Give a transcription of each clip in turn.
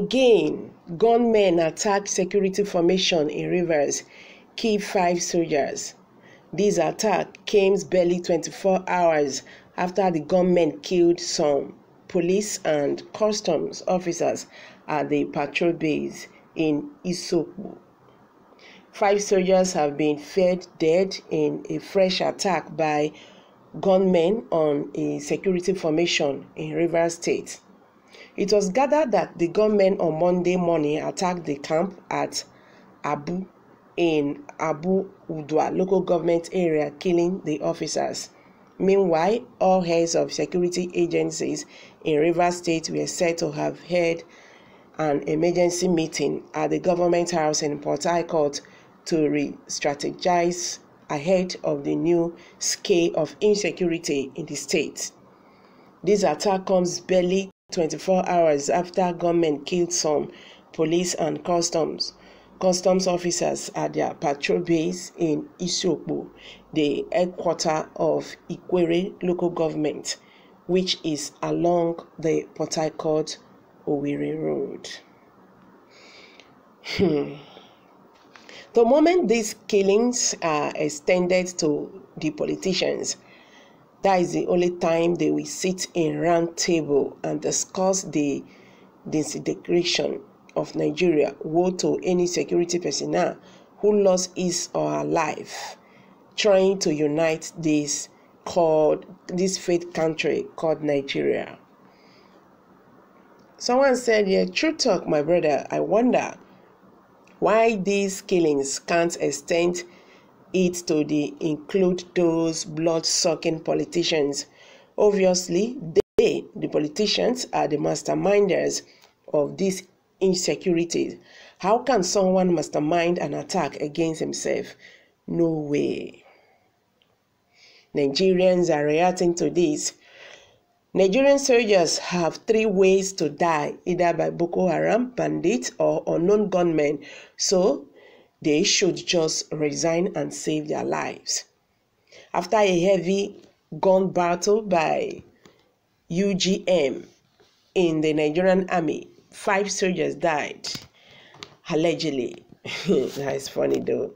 Again, gunmen attack security formation in Rivers, kill five soldiers. This attack came barely 24 hours after the gunmen killed some police and customs officers at the patrol base in Isiokpo. Five soldiers have been found dead in a fresh attack by gunmen on a security formation in Rivers State. It was gathered that the gunmen on Monday morning attacked the camp at Abua in Abua Odual local government area, killing the officers. Meanwhile, all heads of security agencies in Rivers State were said to have held an emergency meeting at the government house in Port Harcourt to re-strategize ahead of the new scale of insecurity in the state. This attack comes barely 24 hours after gunmen killed some police and customs customs officers at their patrol base in Isiokpo, the headquarters of Ikwerre local government, which is along the Port Harcourt Owerri Road. Hmm. The moment these killings are extended to the politicians, that is the only time they will sit in round table and discuss the disintegration of Nigeria. Woe to any security personnel who lost his or her life trying to unite this called this faith country called Nigeria. Someone said, Yeah, true talk, my brother. I wonder why these killings can't extend it to the include those blood-sucking politicians. Obviously, they, the politicians, are the masterminders of this insecurity. How can someone mastermind an attack against himself? No way. Nigerians are reacting to this. Nigerian soldiers have three ways to die either by Boko Haram, bandits, or unknown gunmen. So they should just resign and save their lives. After a heavy gun battle by UGM in the Nigerian army, five soldiers died, allegedly. That's funny though.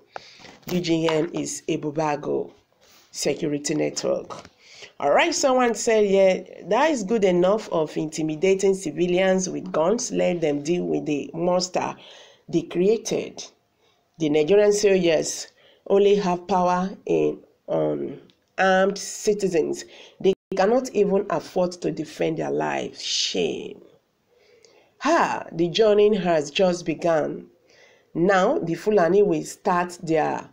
UGM is Ebubeagu security network. All right, someone said, yeah, that is good enough of intimidating civilians with guns. Let them deal with the monster they created. The Nigerian soldiers only have power in on armed citizens. They cannot even afford to defend their lives. Shame. Ha! The journey has just begun. Now the Fulani will start their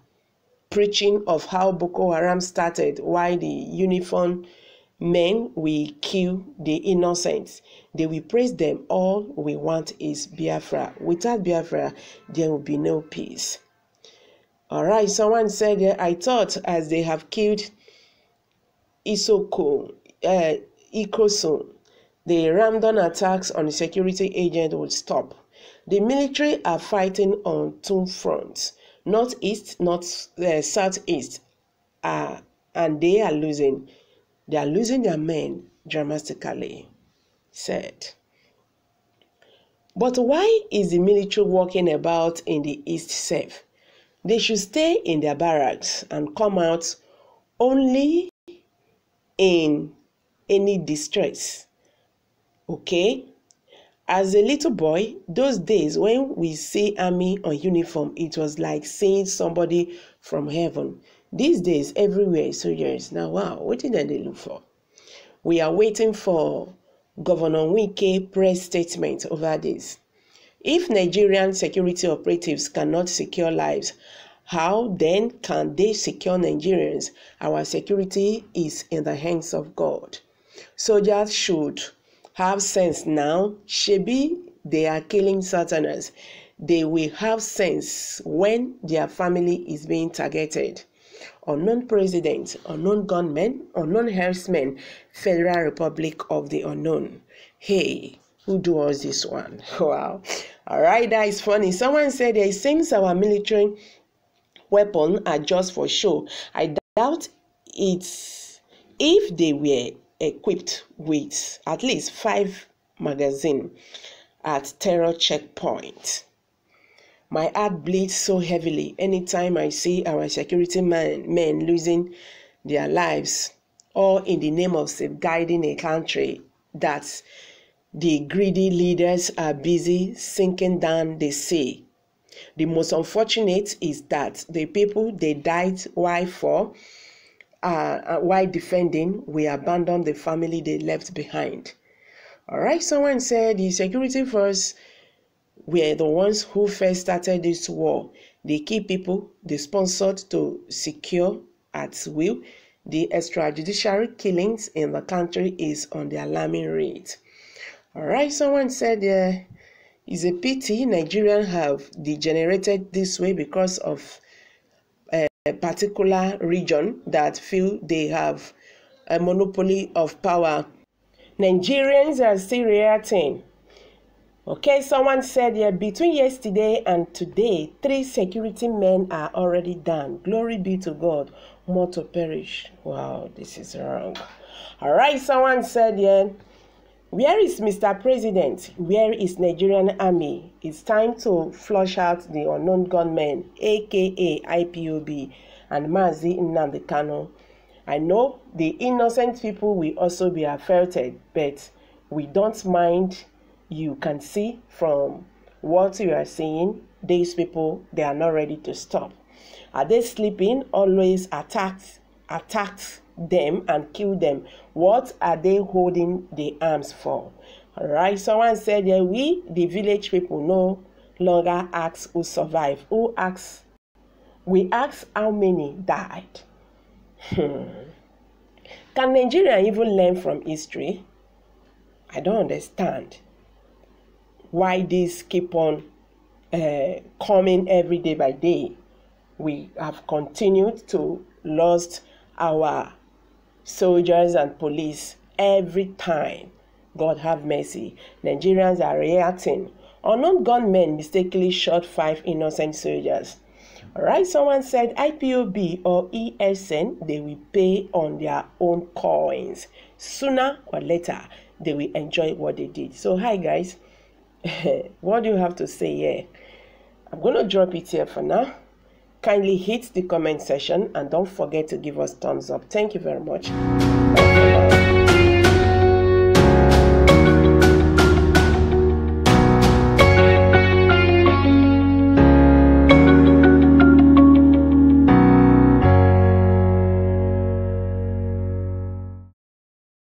preaching of how Boko Haram started, why the uniform men will kill the innocents. They will praise them. All we want is Biafra. Without Biafra, there will be no peace. All right, someone said, I thought as they have killed Isoko, uh, Ikosun, the random attacks on security agent would stop. The military are fighting on two fronts northeast, north, uh, southeast, uh, and they are losing. They are losing their men dramatically. Said. But why is the military walking about in the east safe? They should stay in their barracks and come out only in any distress. Okay? As a little boy, those days when we see army on uniform, it was like seeing somebody from heaven. These days, everywhere is soldiers. Now, wow, what did they look for? We are waiting for Governor Wike press statement over this. If Nigerian security operatives cannot secure lives, how then can they secure Nigerians? Our security is in the hands of God. Soldiers should have sense now. Shebi, they are killing Southerners. They will have sense when their family is being targeted. Unknown president, unknown gunmen, unknown herdsmen, Federal Republic of the Unknown. Hey, who do us this one? Wow. All right, that is funny. Someone said it seems our military weapons are just for show. I doubt it's if they were equipped with at least five magazine at terror checkpoint. My heart bleeds so heavily anytime I see our security men, men losing their lives, all in the name of safeguarding a country that the greedy leaders are busy sinking down the sea. The most unfortunate is that the people they died why for, uh, uh while defending, we abandon the family they left behind. All right, someone said the security force were the ones who first started this war. They keep people they sponsored to secure at will. The extrajudicial killings in the country is on the alarming rate. All right, someone said uh, it's a pity Nigerians have degenerated this way because of a particular region that feel they have a monopoly of power. Nigerians are still reacting Okay, someone said yeah, between yesterday and today, three security men are already done. Glory be to God. More to perish. Wow, this is wrong. All right, someone said yeah. Where is Mr. President? Where is Nigerian Army? It's time to flush out the unknown gunmen, aka IPOB, and Mazi Nnamdi Kanu. I know the innocent people will also be affected, but we don't mind you can see from what you are seeing, these people they are not ready to stop. Are they sleeping? Always attack, attack them and kill them. What are they holding the arms for? Alright, someone said that we, the village people, no longer ask who survived. Who asks? We ask how many died. Hmm. Can Nigeria even learn from history? I don't understand why this keep on uh, coming every day by day. We have continued to lost our soldiers and police every time. God have mercy. Nigerians are reacting. Unknown gunmen mistakenly shot five innocent soldiers. Alright, someone said IPOB or ESN, they will pay on their own coins. Sooner or later, they will enjoy what they did. So, hi guys. what do you have to say here? I'm going to drop it here for now. Kindly hit the comment section and don't forget to give us thumbs up. Thank you very much.